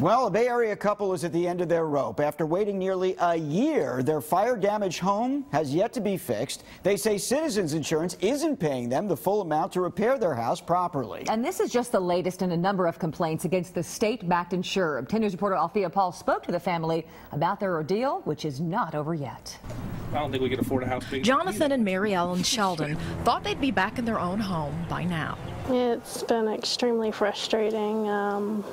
Well, a Bay Area couple is at the end of their rope. After waiting nearly a year, their fire damaged home has yet to be fixed. They say Citizens Insurance isn't paying them the full amount to repair their house properly. And this is just the latest in a number of complaints against the state-backed insurer. 10 News reporter Althea Paul spoke to the family about their ordeal, which is not over yet. I don't think we could afford a house. Jonathan and Mary Ellen Sheldon thought they'd be back in their own home by now. It's been extremely frustrating. Um,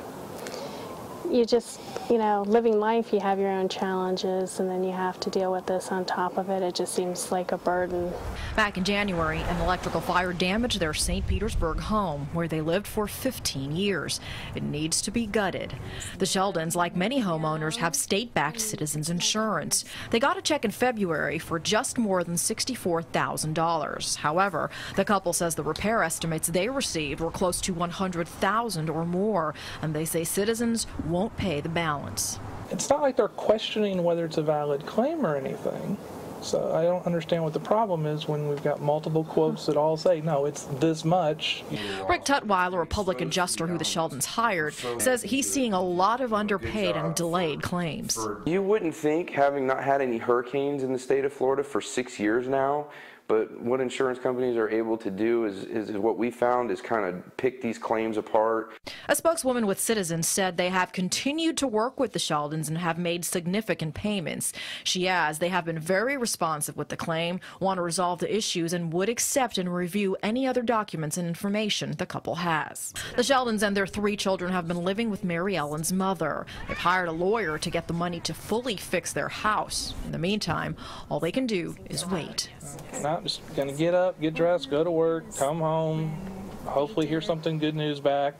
you just, you know, living life, you have your own challenges, and then you have to deal with this on top of it. It just seems like a burden. Back in January, an electrical fire damaged their St. Petersburg home, where they lived for 15 years. It needs to be gutted. The Sheldons, like many homeowners, have state-backed citizens insurance. They got a check in February for just more than $64,000. However, the couple says the repair estimates they received were close to 100,000 dollars or more, and they say citizens won't won't pay the balance. It's not like they're questioning whether it's a valid claim or anything. So I don't understand what the problem is when we've got multiple quotes that all say, no, it's this much. Rick Tutwiler, a public adjuster who the Sheldons hired, says he's seeing a lot of underpaid and delayed claims. You wouldn't think, having not had any hurricanes in the state of Florida for six years now, but what insurance companies are able to do is, is, is, what we found is kind of pick these claims apart. A spokeswoman with Citizens said they have continued to work with the Sheldons and have made significant payments. She adds they have been very responsive with the claim, want to resolve the issues, and would accept and review any other documents and information the couple has. The Sheldons and their three children have been living with Mary Ellen's mother. They've hired a lawyer to get the money to fully fix their house. In the meantime, all they can do is wait. Not just gonna get up, get dressed, go to work, come home, hopefully hear something good news back.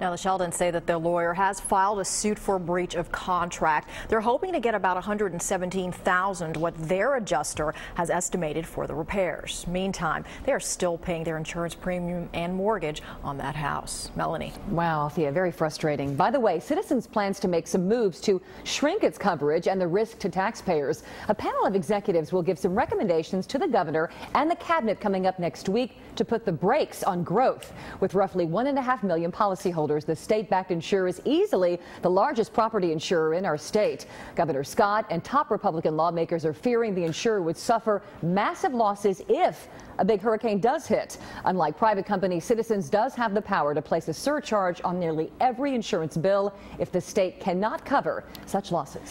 Now, the Sheldons say that their lawyer has filed a suit for breach of contract. They're hoping to get about 117,000, what their adjuster has estimated for the repairs. Meantime, they are still paying their insurance premium and mortgage on that house. Melanie. Wow, Thea, very frustrating. By the way, Citizens plans to make some moves to shrink its coverage and the risk to taxpayers. A panel of executives will give some recommendations to the governor and the cabinet coming up next week to put the brakes on growth. With roughly one and a half million policyholders the state-backed insurer is easily the largest property insurer in our state. Governor Scott and top Republican lawmakers are fearing the insurer would suffer massive losses if a big hurricane does hit. Unlike private companies, Citizens does have the power to place a surcharge on nearly every insurance bill if the state cannot cover such losses.